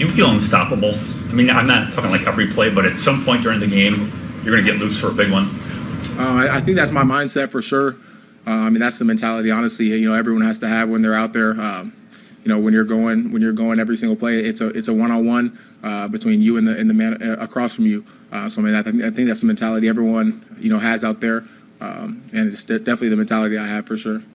do you feel unstoppable? I mean, I'm not talking like every play, but at some point during the game, you're going to get loose for a big one. Uh, I, think that's my mindset for sure. Uh, I mean, that's the mentality. Honestly, you know, everyone has to have when they're out there. Um, you know, when you're going, when you're going every single play, it's a it's a one on one between you and the and the man uh, across from you. Uh, so I mean, I, think- I think that's the mentality everyone you know has out there, um, and it's de- definitely the mentality I have for sure.